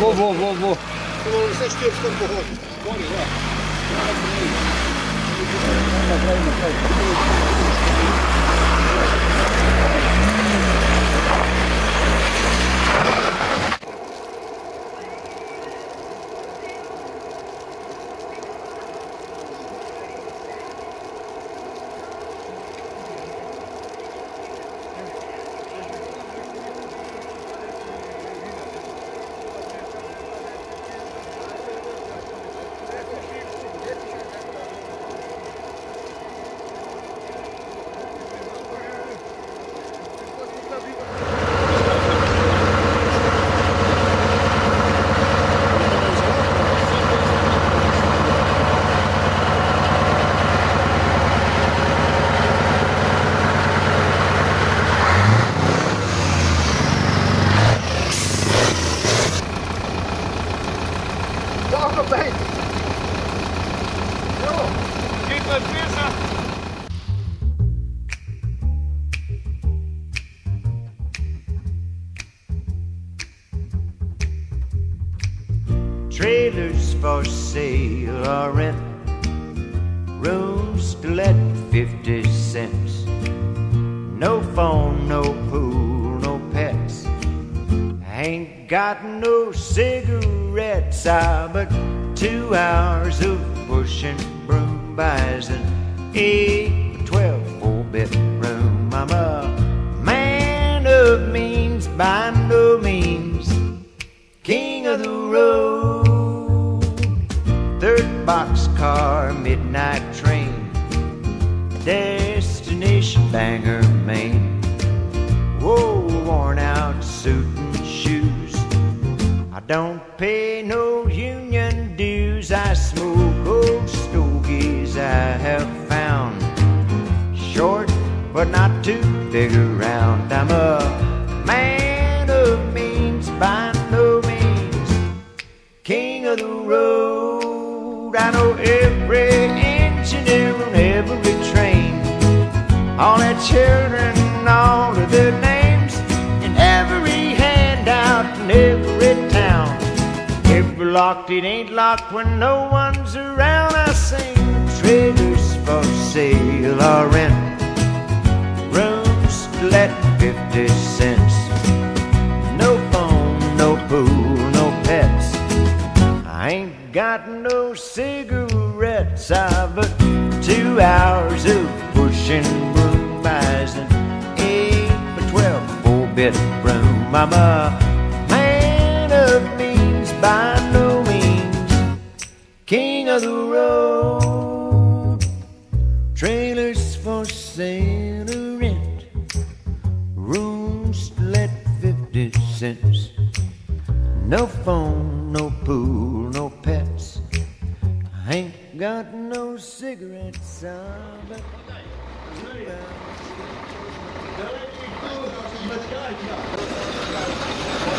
Во, во, во, во. Воно все ж київська погода. Trailers Let 50 cents. No phone, no pool, no pets. Ain't got no cigarettes. Ah, but two hours of pushing broom buys an 8 12 four bedroom. I'm a I smoke old stogies I have found. Short, but not too big around. I'm a man of means by no means. King of the road. I know every engineer on every train. All their children, all of their locked, it ain't locked when no one's around. I sing trailers for sale or rent. Rooms let 50 cents. No phone, no pool, no pets. I ain't got no cigarettes. I but two hours of pushing broom buys an eight by twelve four bedroom. I'm a the road. Trailers for sale or rent, rooms let fifty cents. No phone, no pool, no pets. I ain't got no cigarettes. Uh, hours. Bo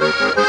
Música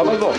Tá, mas bom.